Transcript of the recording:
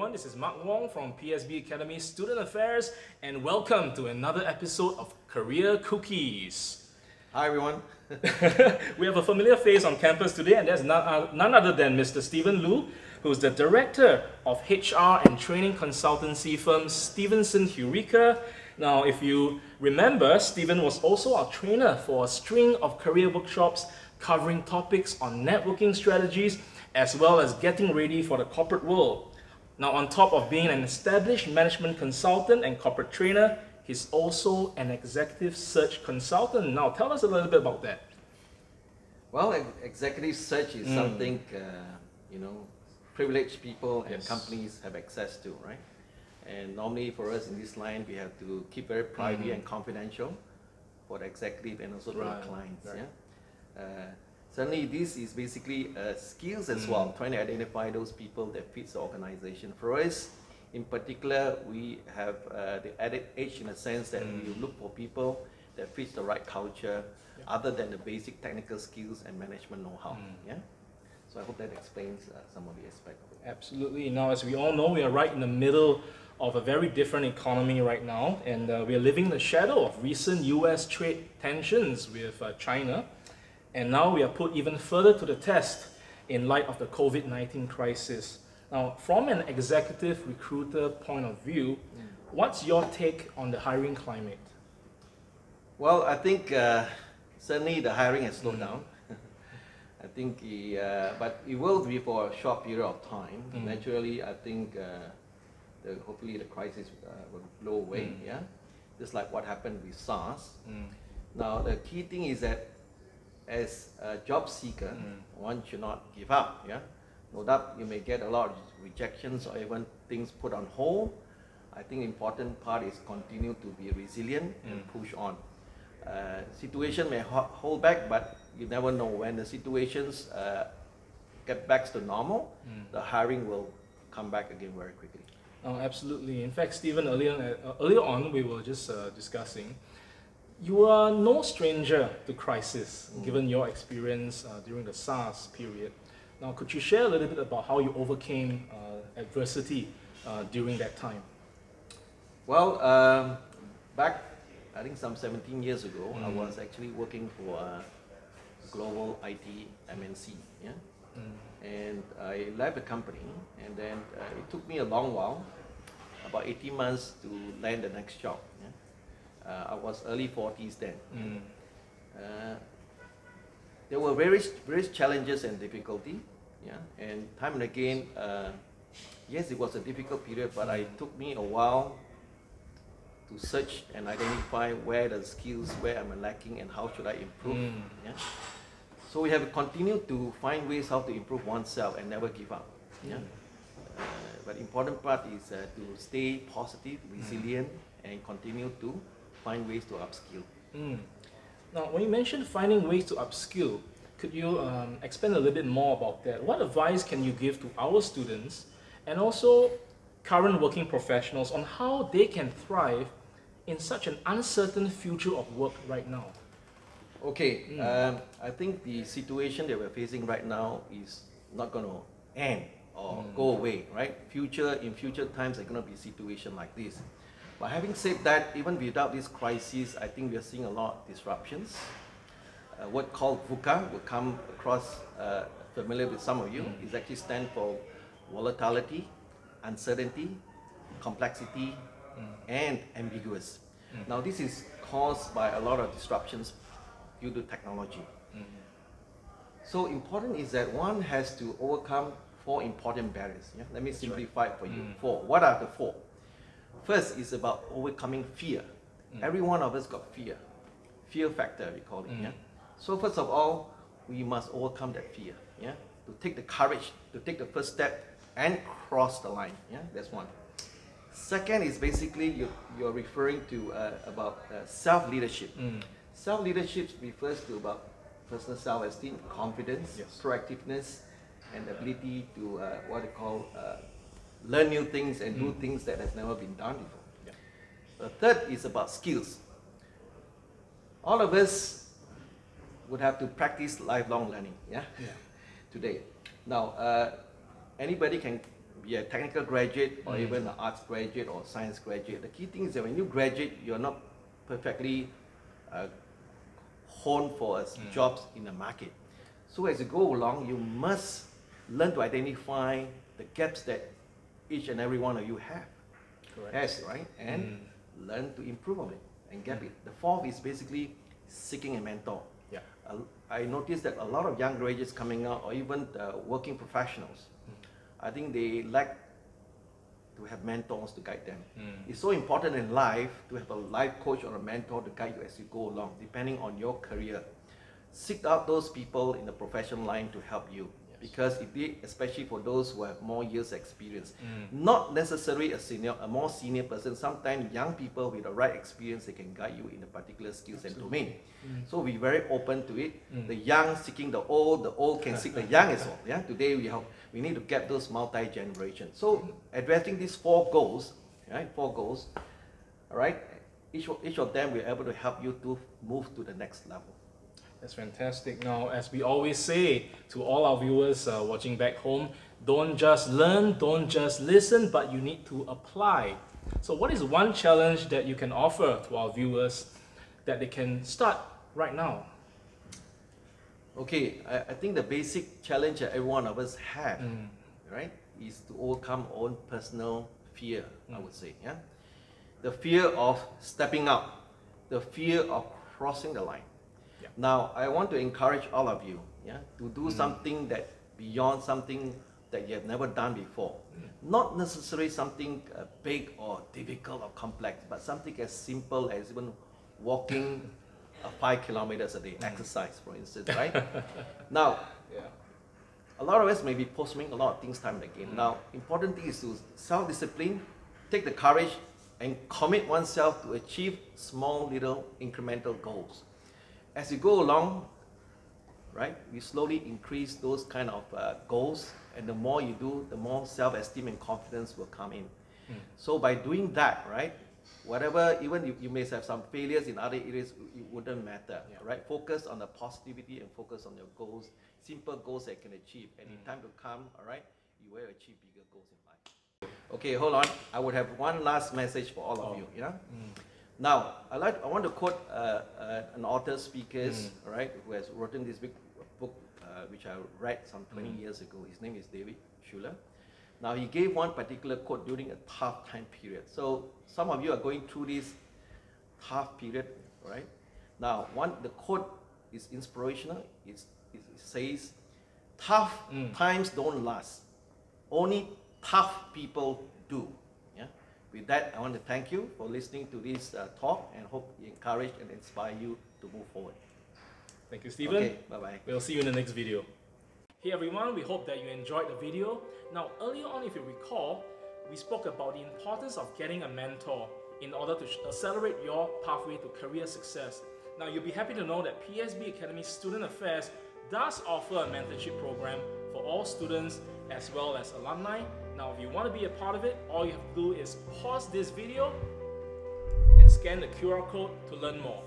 everyone. This is Mark Wong from PSB Academy Student Affairs, and welcome to another episode of Career Cookies. Hi, everyone. we have a familiar face on campus today, and that's none, uh, none other than Mr. Steven Loo, who's the director of HR and training consultancy firm Stevenson Hureca. Now, if you remember, Steven was also our trainer for a string of career workshops covering topics on networking strategies as well as getting ready for the corporate world. Now, on top of being an established management consultant and corporate trainer, he's also an executive search consultant. Now, tell us a little bit about that. Well, executive search is Mm. something, uh, you know, privileged people and companies have access to, right? And normally for us in this line, we have to keep very private Mhm. and confidential for the executive and also for Right, the clients. right. Yeah. Uh, certainly, this is basically uh, skills as Mm. well, trying to identify those people that fits the organization. For us, in particular, we have uh, the added edge in the sense that we Mm. look for people that fits the right culture, Yeah. other than the basic technical skills and management know-how. Mm. Yeah. So I hope that explains uh, some of the aspect of it. Absolutely. Now, as we all know, we are right in the middle of a very different economy right now, and uh, we are living in the shadow of recent US trade tensions with uh, China. And now we are put even further to the test in light of the COVID 19 crisis. Now, from an executive recruiter point of view, what's your take on the hiring climate? Well, I think uh, certainly the hiring has slowed Mm. down. I think, the, uh, but it will be for a short period of time. Mm. Naturally, I think uh, the, hopefully the crisis uh, will blow away. Mm. Yeah, just like what happened with SARS. Mm. Now, the key thing is that as a job seeker, Mm. one should not give up. Yeah, no doubt you may get a lot of rejections or even things put on hold. I think important part is continue to be resilient and Mm. push on. Uh, situation may ho- hold back, but you never know when the situations uh, get back to normal. Mm. The hiring will come back again very quickly. Oh, absolutely. In fact, Steven, earlier, uh, earlier on, we were just uh, discussing, you are no stranger to crisis, Mm. given your experience uh, during the SARS period. Now, could you share a little bit about how you overcame uh, adversity uh, during that time? Well, um, back I think some 17 years ago, I Mm. was actually working for a global IT MNC. Yeah, Mm. and I left the company, and then uh, it took me a long while, about 18 months to land the next job. Yeah? Uh, I was early 40s then. Mm. Uh, there were various various challenges and difficulty, yeah, and time and again, uh, yes, it was a difficult period, but it took me a while to search and identify where the skills, where I'm lacking, and how should I improve. Mm. Yeah. So we have to continue to find ways how to improve oneself and never give up. Yeah. Uh, but important part is uh, to stay positive, resilient, and continue to find ways to upskill. Mm. Now, when you mentioned finding ways to upskill, could you um, expand a little bit more about that? What advice can you give to our students and also current working professionals on how they can thrive in such an uncertain future of work right now? Okay, Mm. um, I think the situation that we're facing right now is not going to end or Mm. go away, right? Future in future times, are going to be a situation like this. But having said that, even without this crisis, I think we are seeing a lot of disruptions. A word called VUCA will come across uh, familiar with some of you. Mm. It actually stands for volatility, uncertainty, complexity, Mm. and ambiguous. Mm. Now, this is caused by a lot of disruptions due to technology. Mm. So important is that one has to overcome four important barriers. Yeah? Let me That's simplify it for you. Mm. Four. What are the four? First is about overcoming fear. Mm. Every one of us got fear. Fear factor, we call it. Mm. Yeah? So first of all, we must overcome that fear. Yeah? To take the courage, to take the first step and cross the line. Yeah? That's one. Second is basically you, you're referring to uh, about uh, self-leadership. Mm. Self-leadership refers to about personal self-esteem, confidence, Yes. proactiveness, and ability to uh, what they call uh, learn new things and do Mm. things that has never been done before. Yeah. The third is about skills. All of us would have to practice lifelong learning. Yeah. Yeah. Today, now uh, anybody can be a technical graduate or even an arts graduate or science graduate. The key thing is that when you graduate, you're not perfectly uh, honed for us jobs in the market. So as you go along, you must learn to identify the gaps that each and every one of you have. Correct. Has, right? And learn to improve on it and gap it. The fourth is basically seeking a mentor. Yeah. Uh, I noticed that a lot of young graduates coming out or even uh, working professionals, I think they lack to have mentors to guide them. It's so important in life to have a life coach or a mentor to guide you as you go along, depending on your career. Seek out those people in the professional line to help you. Because it did, especially for those who have more years experience, mm. not necessarily a senior, a more senior person. Sometimes young people with the right experience, they can guide you in a particular skills and domain. Mm. So be very open to it. Mm. The young seeking the old, the old can seek the young as well. Yeah, today we have we need to get those multi generation. So addressing these four goals, right? Four goals, all right. Each each of them we're able to help you to move to the next level. That's fantastic. Now, as we always say to all our viewers uh, watching back home, don't just learn, don't just listen, but you need to apply. So, what is one challenge that you can offer to our viewers that they can start right now? Okay, I, I think the basic challenge that every one of us have, right, is to overcome our own personal fear, I would say. Yeah? The fear of stepping out, the fear of crossing the line. Yeah. Now, I want to encourage all of you yeah, to do something that beyond something that you have never done before. Not necessarily something uh, big or difficult or complex, but something as simple as even walking uh, five kilometers a day, exercise, for instance, right? now, Yeah. a lot of us may be postponing a lot of things time and again. Now, important thing is to self-discipline, take the courage, and commit oneself to achieve small, little, incremental goals. As you go along, right, you slowly increase those kind of uh, goals, and the more you do, the more self-esteem and confidence will come in. Hmm. So by doing that, right, whatever, even you, you may have some failures in other areas, it wouldn't matter, Yeah. right? Focus on the positivity and focus on your goals, simple goals that you can achieve. And in hmm. time to come, all right, you will achieve bigger goals in life. Okay, hold on. I would have one last message for all of Oh. you. Yeah. Hmm. Now, I like I want to quote uh, uh, an author, speakers, all right, who has written this big book, uh, which I read some 20 years ago. His name is David Schuller. Now, he gave one particular quote during a tough time period. So, some of you are going through this tough period, right? Now, one the quote is inspirational. It's, it says, "Tough times don't last. Only tough people do." With that, I want to thank you for listening to this uh, talk and hope it encourage and inspire you to move forward. Thank you, Steven. Okay. Bye bye. We'll see you in the next video. Hey everyone, we hope that you enjoyed the video. Now, earlier on, if you recall, we spoke about the importance of getting a mentor in order to accelerate your pathway to career success. Now, you'll be happy to know that PSB Academy Student Affairs does offer a mentorship program for all students as well as alumni. Now, if you want to be a part of it, all you have to do is pause this video and scan the QR code to learn more.